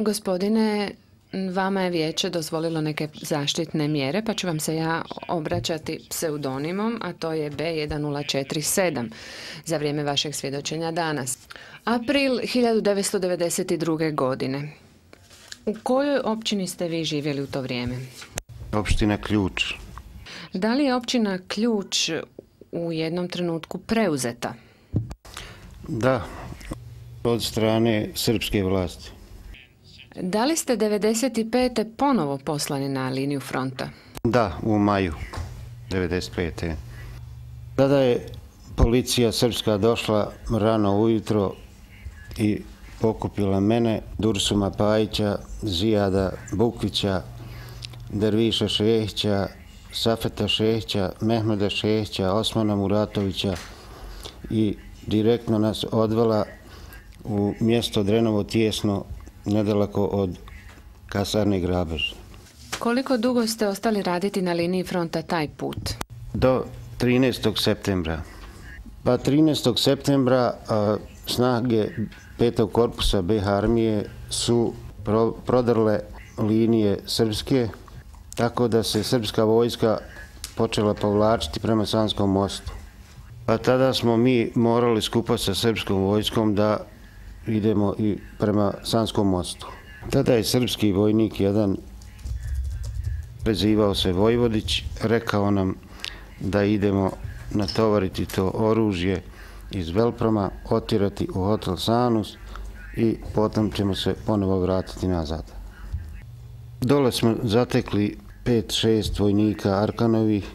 Gospodine, vama je vijeće dozvolilo neke zaštitne mjere, pa ću vam se ja obraćati pseudonimom, a to je B1047 za vrijeme vašeg svjedočenja danas. April 1992. godine. U kojoj općini ste vi živjeli u to vrijeme? Opština Ključ. Da li je općina Ključ u jednom trenutku preuzeta? Da, od strane srpske vlasti. Da li ste 95. ponovo poslani na liniju fronta? Da, u maju 95. Tada je policija srpska došla rano ujutro i pokupila mene, Dursuma Pajića, Zijada Bukvića, Derviša Šehića, Safeta Šehića, Mehmeda Šehića, Osmana Muratovića i direktno nas odvela u mjesto Drenovo tjesno, nedalako od kasarne Grabež. Koliko dugo ste ostali raditi na liniji fronta taj put? Do 13. septembra. Pa 13. septembra a, snage petog korpusa BH armije su pro, prodrle linije srpske, tako da se srpska vojska počela povlačiti prema Sanskom mostu. Pa tada smo mi morali skupa sa srpskom vojskom da idemo i prema Sanskom mostu. Tada je srpski vojnik jedan prezivao se Vojvodić, rekao nam da idemo natovariti to oružje iz Velproma, otirati u hotel Sanus i potom ćemo se ponovo vratiti nazad. Dole smo zatekli 5-6 vojnika Arkanovih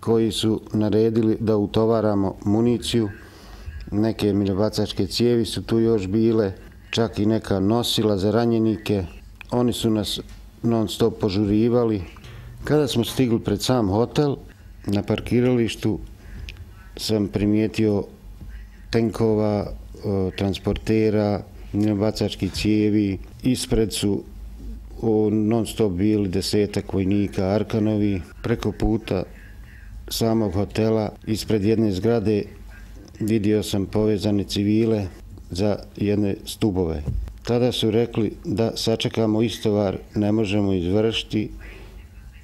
koji su naredili da utovaramo municiju, neke miljobacačke cijevi su tu još bile, čak i neka nosila za ranjenike. Oni su nas non stop požurivali. Kada smo stigli pred sam hotel, na parkiralištu sam primijetio tenkova, e, transportera, miljobacački cijevi. Ispred su non stop bili desetak vojnika Arkanovi. Preko puta samog hotela, ispred jedne zgrade, vidio sam povezane civile za jedne stubove. Tada su rekli da sačekamo istovar, ne možemo izvršiti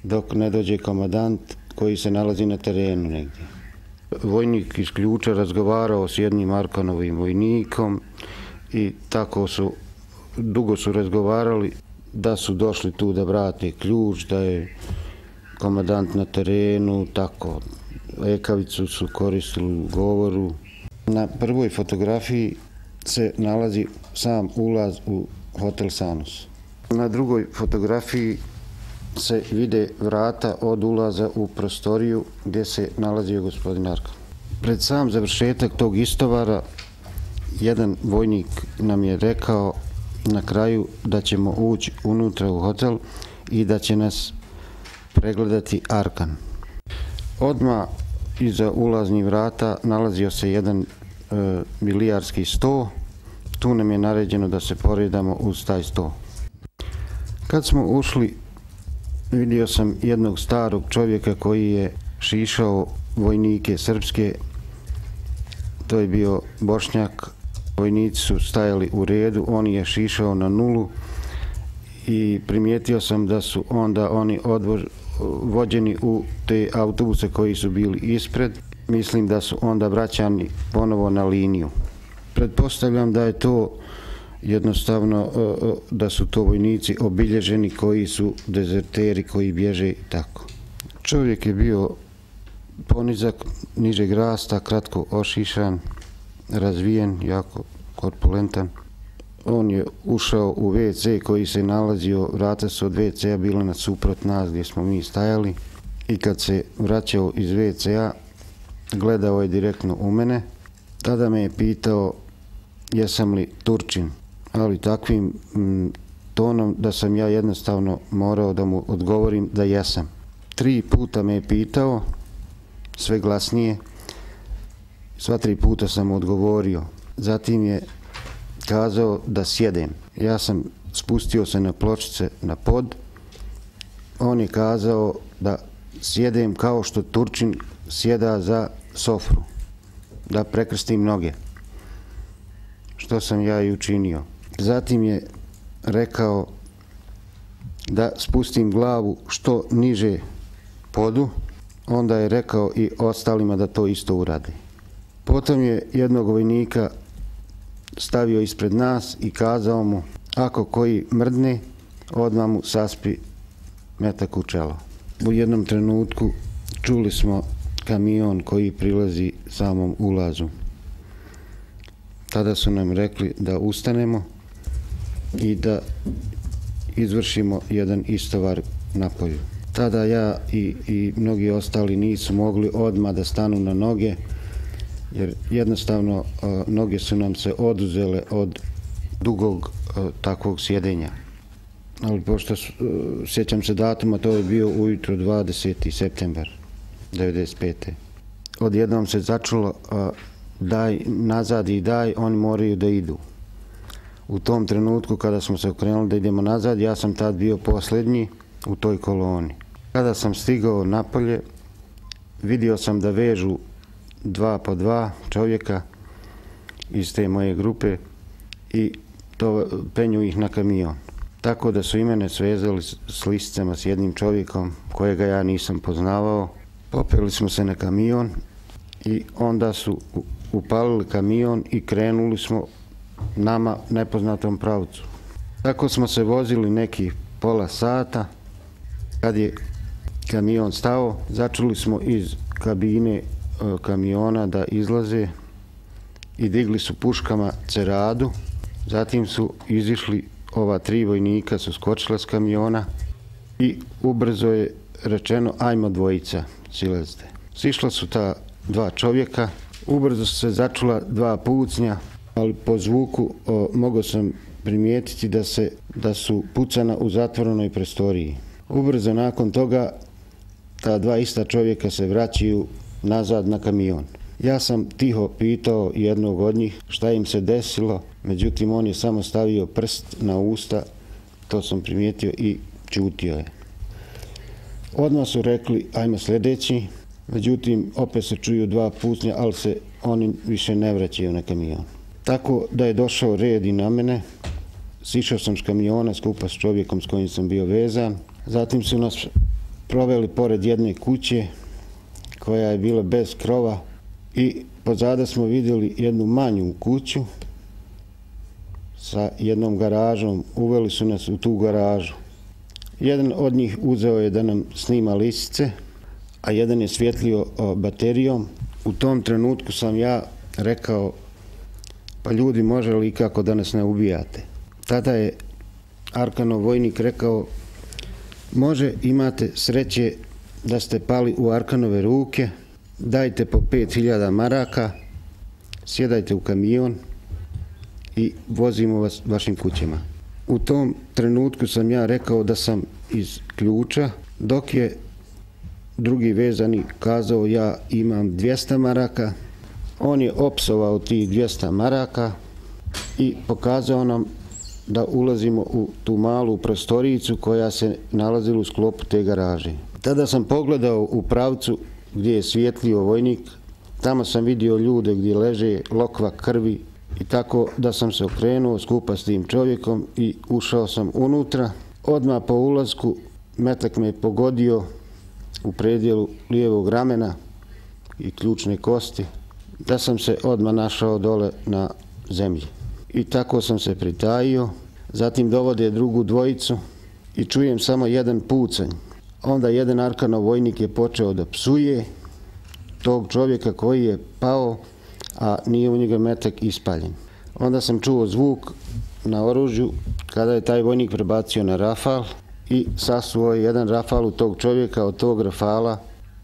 dok ne dođe komadant koji se nalazi na terenu negdje. Vojnik iz ključa razgovarao s jednim Arkanovim vojnikom i tako su, dugo su razgovarali da su došli tu da vrate ključ, da je komadant na terenu, tako. Ekavicu su koristili u govoru. Na prvoj fotografiji se nalazi sam ulaz u hotel Sanus. Na drugoj fotografiji se vide vrata od ulaza u prostoriju gdje se nalazio gospodin Arkan. Pred sam završetak tog istovara jedan vojnik nam je rekao na kraju da ćemo ući unutra u hotel i da će nas pregledati Arkan. Odma iza ulaznih vrata nalazio se jedan e, milijarski sto. Tu nam je naređeno da se poredamo uz taj sto. Kad smo ušli, vidio sam jednog starog čovjeka koji je šišao vojnike srpske. To je bio bošnjak. Vojnici su stajali u redu, on je šišao na nulu i primijetio sam da su onda oni odvož, vođeni u te autobuse koji su bili ispred. Mislim da su onda vraćani ponovo na liniju. Pretpostavljam da je to jednostavno e, e, da su to vojnici obilježeni koji su dezerteri koji bježe tako. Čovjek je bio ponizak, nižeg rasta, kratko ošišan, razvijen, jako korpulentan on je ušao u WC koji se nalazio, vrata su od WC-a bila na suprot nas gdje smo mi stajali i kad se vraćao iz WC-a gledao je direktno u mene. Tada me je pitao jesam li Turčin, ali takvim m, tonom da sam ja jednostavno morao da mu odgovorim da jesam. Tri puta me je pitao, sve glasnije, sva tri puta sam odgovorio. Zatim je kazao da sjedem. Ja sam spustio se na pločice na pod. On je kazao da sjedem kao što Turčin sjeda za sofru. Da prekrstim noge. Što sam ja i učinio. Zatim je rekao da spustim glavu što niže podu, onda je rekao i ostalima da to isto uradi. Potom je jednog vojnika stavio ispred nas i kazao mu, ako koji mrdne, odmah mu saspi metak u čelo. U jednom trenutku čuli smo kamion koji prilazi samom ulazu. Tada su nam rekli da ustanemo i da izvršimo jedan istovar na polju. Tada ja i, i mnogi ostali nisu mogli odma da stanu na noge, jer jednostavno e, noge su nam se oduzele od dugog e, takvog sjedenja. Ali pošto e, sjećam se datuma, to je bio ujutro 20. september 95. Odjednom se začulo daj nazad i daj, oni moraju da idu. U tom trenutku kada smo se okrenuli da idemo nazad, ja sam tad bio posljednji u toj koloni. Kada sam stigao napolje, vidio sam da vežu dva po dva čovjeka iz te moje grupe i to penju ih na kamion. Tako da su i mene svezali s listicama s jednim čovjekom kojega ja nisam poznavao. Popeli smo se na kamion i onda su upalili kamion i krenuli smo nama nepoznatom pravcu. Tako smo se vozili neki pola sata. Kad je kamion stao, začuli smo iz kabine E, kamiona da izlaze i digli su puškama ceradu. Zatim su izišli ova tri vojnika, su skočila s kamiona i ubrzo je rečeno ajmo dvojica, silazite. Sišla su ta dva čovjeka, ubrzo su se začula dva pucnja, ali po zvuku o, mogao sam primijetiti da se da su pucana u zatvorenoj prestoriji. Ubrzo nakon toga ta dva ista čovjeka se vraćaju nazad na kamion. Ja sam tiho pitao jednog od njih šta im se desilo, međutim on je samo stavio prst na usta, to sam primijetio i čutio je. Odmah su rekli, ajmo sljedeći, međutim opet se čuju dva pusnja, ali se oni više ne vraćaju na kamion. Tako da je došao red i na mene, sišao sam s kamiona skupa s čovjekom s kojim sam bio vezan, zatim su nas proveli pored jedne kuće koja je bila bez krova, i pozada smo vidjeli jednu manju kuću sa jednom garažom. Uveli su nas u tu garažu. Jedan od njih uzeo je da nam snima lisice, a jedan je svjetlio baterijom. U tom trenutku sam ja rekao, pa ljudi, može li kako da nas ne ubijate? Tada je Arkanov vojnik rekao, može, imate sreće da ste pali u Arkanove ruke, dajte po 5000 maraka, sjedajte u kamion i vozimo vas vašim kućima. U tom trenutku sam ja rekao da sam iz ključa, dok je drugi vezani kazao ja imam 200 maraka, on je opsovao tih 200 maraka i pokazao nam da ulazimo u tu malu prostoricu koja se nalazila u sklopu te garaže. Tada sam pogledao u pravcu gdje je svijetlio vojnik. Tamo sam vidio ljude gdje leže lokva krvi i tako da sam se okrenuo skupa s tim čovjekom i ušao sam unutra. Odmah po ulazku metak me je pogodio u predjelu lijevog ramena i ključne kosti da sam se odmah našao dole na zemlji. I tako sam se pritajio. Zatim dovode drugu dvojicu i čujem samo jedan pucanj onda jedan Arkanov vojnik je počeo da psuje tog čovjeka koji je pao, a nije u njega metak ispaljen. Onda sam čuo zvuk na oružju kada je taj vojnik prebacio na rafal i sasuo je jedan rafal u tog čovjeka od tog rafala.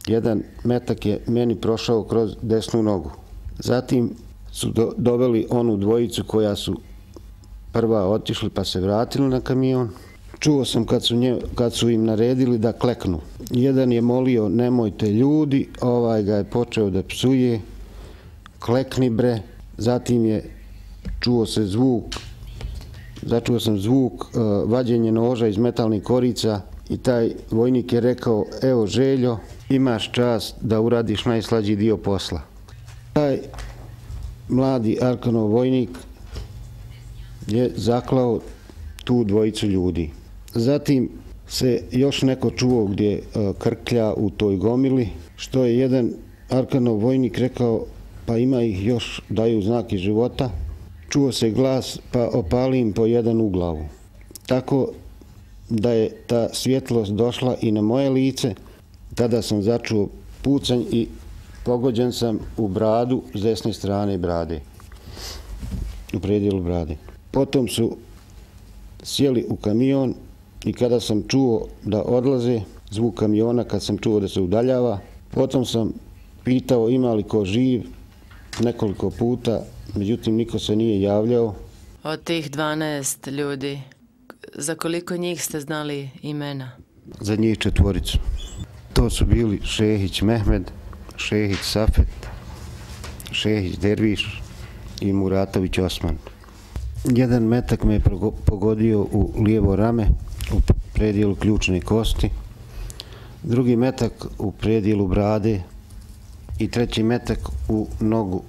Jedan metak je meni prošao kroz desnu nogu. Zatim su do, doveli onu dvojicu koja su prva otišli pa se vratili na kamion čuo sam kad su, nje, kad su im naredili da kleknu. Jedan je molio nemojte ljudi, ovaj ga je počeo da psuje, klekni bre, zatim je čuo se zvuk, začuo sam zvuk uh, vađenje noža iz metalnih korica i taj vojnik je rekao, evo željo, imaš čast da uradiš najslađi dio posla. Taj mladi Arkanov vojnik je zaklao tu dvojicu ljudi. Zatim se još neko čuo gdje e, krklja u toj gomili, što je jedan Arkanov vojnik rekao, pa ima ih još, daju znaki života. Čuo se glas, pa opalim po jedan u glavu. Tako da je ta svjetlost došla i na moje lice, tada sam začuo pucanj i pogođen sam u bradu s desne strane brade. U predijelu brade. Potom su sjeli u kamion i kada sam čuo da odlaze zvuk kamiona, kad sam čuo da se udaljava, potom sam pitao ima li ko živ nekoliko puta, međutim niko se nije javljao. Od tih 12 ljudi, za koliko njih ste znali imena? Za njih četvoricu. To su bili Šehić Mehmed, Šehić Safet, Šehić Derviš i Muratović Osman. Jedan metak me je pogodio u lijevo rame, u predijelu ključne kosti, drugi metak u predijelu brade i treći metak u nogu